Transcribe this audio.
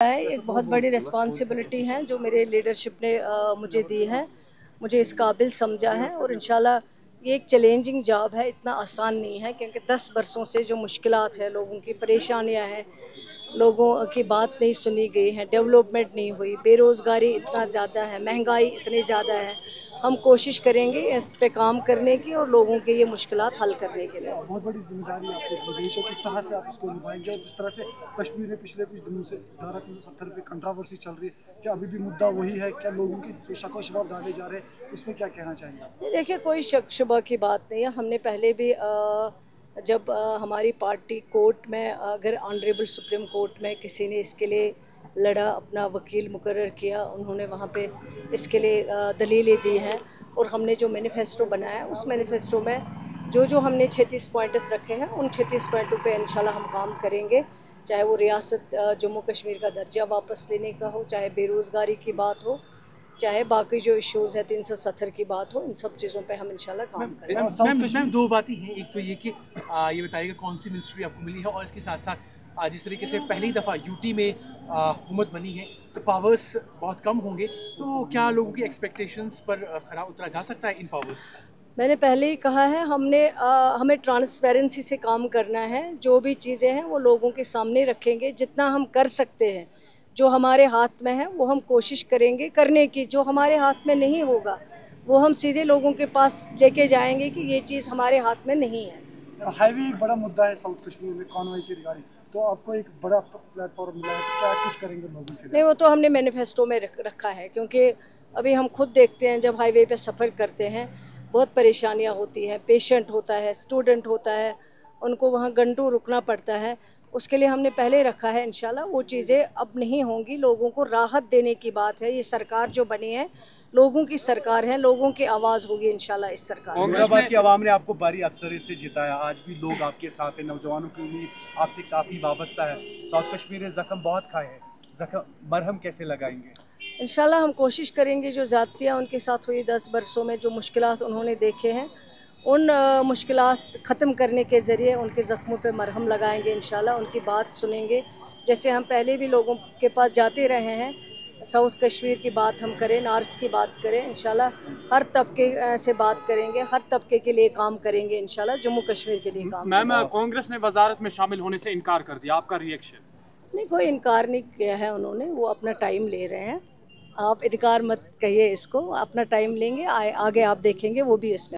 है। एक बहुत बड़ी रिस्पॉन्सिबिलिटी है जो मेरे लीडरशिप ने आ, मुझे दी है। मुझे इस काबिल समझा है और इन ये एक चैलेंजिंग जॉब है। इतना आसान नहीं है क्योंकि दस बरसों से जो मुश्किल है लोगों की परेशानियाँ हैं लोगों की बात नहीं सुनी गई है डेवलपमेंट नहीं हुई बेरोज़गारी इतना ज़्यादा है महँगाई इतनी ज़्यादा है। हम कोशिश करेंगे इस पे काम करने की और लोगों के ये मुश्किल हल करने के लिए। बहुत बड़ी ज़िम्मेदारी आपको दी तो किस तरह से आप इसको निभाएँगे और जिस तरह से कश्मीर में पिछले कुछ दिनों से धारा तीन सौ सत्तर पे कंट्रावर्सी चल रही है क्या अभी भी मुद्दा वही है? क्या लोगों की शको शबाब डाले जा रहे हैं? उसमें क्या कहना चाहेंगे देखिए कोई शक शुबा की बात नहीं है। हमने पहले भी आ, जब हमारी पार्टी कोर्ट में, अगर ऑनरेबल सुप्रीम कोर्ट में किसी ने इसके लिए लड़ा, अपना वकील मुकर किया, उन्होंने वहाँ पे इसके लिए दलीलें दी हैं और हमने जो मैनिफेस्टो बनाया, उस मैनिफेस्टो में जो जो हमने छत्तीस पॉइंट्स रखे हैं, उन छत्तीस पॉइंटों पे इंशाल्लाह हम काम करेंगे। चाहे वो रियासत जम्मू कश्मीर का दर्जा वापस लेने का हो, चाहे बेरोज़गारी की बात हो चाहे बाकी जो इश्यूज़ है तीन सौ सत्तर की बात हो इन सब चीज़ों पे हम इंशाल्लाह काम करेंगे। मैम दो बातें हैं। एक तो ये कि आ, ये बताइएगा कौन सी मिनिस्ट्री आपको मिली है और इसके साथ साथ जिस तरीके से पहली दफ़ा यूटी में हुकूमत बनी है तो पावर्स बहुत कम होंगे तो क्या लोगों की एक्सपेक्टेशंस पर खरा उतरा जा सकता है इन पावर्स मैंने पहले ही कहा है हमने आ, हमें ट्रांसपेरेंसी से काम करना है जो भी चीज़ें हैं वो लोगों के सामने रखेंगे जितना हम कर सकते हैं। जो हमारे हाथ में है वो हम कोशिश करेंगे करने की। जो हमारे हाथ में नहीं होगा वो हम सीधे लोगों के पास लेके जाएँगे कि ये चीज़ हमारे हाथ में नहीं है। हाईवे बड़ा मुद्दा है साउथ कश्मीर में कॉन्वाई की रिगार्डिंग तो आपको एक बड़ा प्लेटफॉर्म मिला है क्या कुछ करेंगे लोगों के लिए? नहीं वो तो हमने मैनिफेस्टो में रखा है क्योंकि अभी हम खुद देखते हैं जब हाईवे पर सफ़र करते हैं बहुत परेशानियाँ होती हैं पेशेंट होता है स्टूडेंट होता है उनको वहाँ घंटों रुकना पड़ता है। उसके लिए हमने पहले रखा है इंशाल्लाह। वो चीज़ें अब नहीं होंगी। लोगों को राहत देने की बात है। ये सरकार जो बनी है लोगों की सरकार है लोगों की आवाज़ होगी इंशाल्लाह इस सरकार हैदराबाद की आवाम ने आपको भारी अक्सरियत से जिताया। आज भी लोग आपके साथ हैं नौजवानों की उम्मीद आपसे काफ़ी वाबस्ता है। साउथ कश्मीर ने जख्म बहुत खाए हैं। जख्म मरहम कैसे लगाएँगे? इंशाल्लाह हम कोशिश करेंगे जो ज़ातियाँ उनके साथ हुई दस बरसों में जो मुश्किल उन्होंने देखे हैं उन मुश्किल ख़त्म करने के ज़रिए उनके ज़ख्मों पर मरहम लगाएँगे इन उनकी बात सुनेंगे। जैसे हम पहले भी लोगों के पास जाते रहे हैं साउथ कश्मीर की बात हम करें नॉर्थ की बात करें इन हर तबके से बात करेंगे हर तबके के लिए काम करेंगे इन जम्मू कश्मीर के लिए काम मैम कांग्रेस ने वजारत में शामिल होने से इनकार कर दिया आपका रिएक्शन नहीं कोई इनकार नहीं किया है उन्होंने वो अपना टाइम ले रहे हैं। आप इनकार मत कहिए इसको अपना टाइम लेंगे आगे आप देखेंगे वो भी इसमें